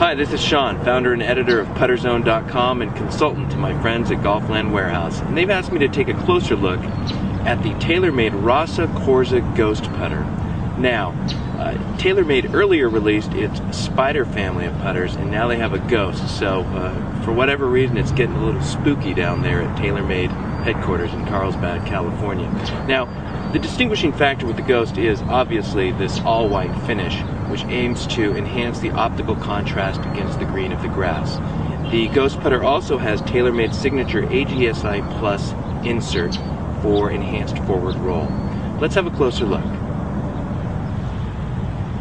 Hi, this is Sean, founder and editor of PutterZone.com and consultant to my friends at Golfland Warehouse. And they've asked me to take a closer look at the TaylorMade Rossa Corza Ghost Putter. Now, uh, TaylorMade earlier released its Spider family of putters, and now they have a Ghost. So, uh, for whatever reason, it's getting a little spooky down there at TaylorMade headquarters in Carlsbad, California. Now, the distinguishing factor with the Ghost is obviously this all-white finish, which aims to enhance the optical contrast against the green of the grass. The Ghost putter also has TaylorMade signature AGSI Plus insert for enhanced forward roll. Let's have a closer look.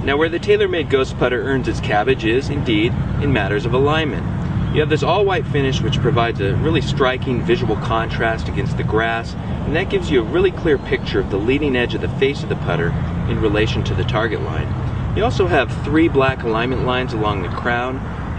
Now where the TaylorMade Ghost putter earns its cabbage is, indeed, in matters of alignment. You have this all-white finish which provides a really striking visual contrast against the grass, and that gives you a really clear picture of the leading edge of the face of the putter in relation to the target line. You also have three black alignment lines along the crown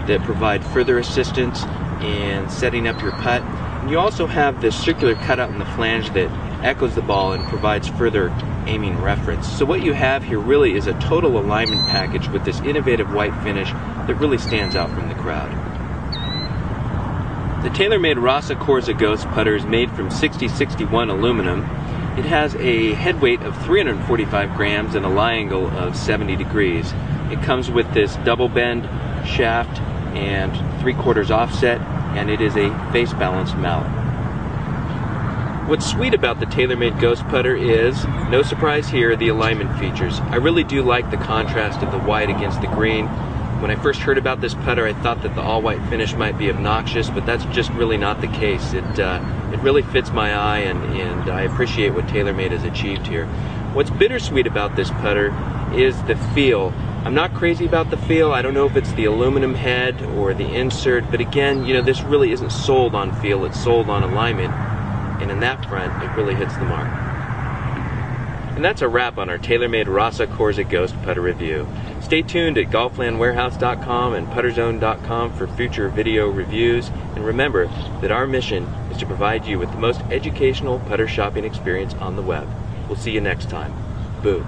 that provide further assistance in setting up your putt. And you also have this circular cutout in the flange that echoes the ball and provides further aiming reference. So what you have here really is a total alignment package with this innovative white finish that really stands out from the crowd. The TaylorMade Rossa Corza Ghost putter is made from 6061 aluminum. It has a head weight of 345 grams and a lie angle of 70 degrees. It comes with this double bend shaft and three quarters offset, and it is a face balanced mallet. What's sweet about the TaylorMade Ghost putter is, no surprise here, the alignment features. I really do like the contrast of the white against the green. When I first heard about this putter, I thought that the all-white finish might be obnoxious, but that's just really not the case. It uh, it really fits my eye, and, and I appreciate what TaylorMade has achieved here. What's bittersweet about this putter is the feel. I'm not crazy about the feel. I don't know if it's the aluminum head or the insert, but again, you know, this really isn't sold on feel, it's sold on alignment. And in that front, it really hits the mark. And that's a wrap on our TaylorMade Rossa Corza Ghost putter review. Stay tuned at golflandwarehouse.com and putterzone.com for future video reviews. And remember that our mission is to provide you with the most educational putter shopping experience on the web. We'll see you next time. Boo.